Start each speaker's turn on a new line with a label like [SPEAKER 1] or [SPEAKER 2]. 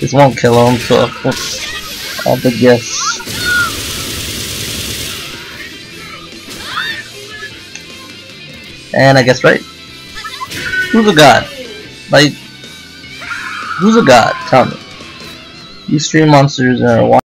[SPEAKER 1] This won't kill him, so I'll guess. And I guess right. Who's a god? Like, who's a god? Tell me. These stream monsters and are